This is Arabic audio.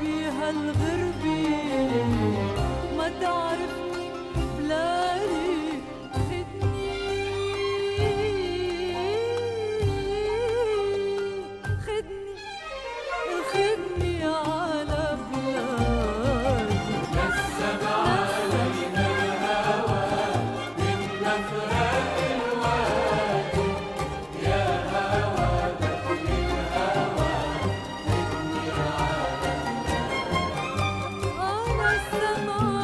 بيها الغرب amor.